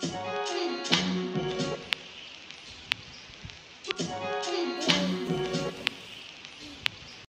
Thank you.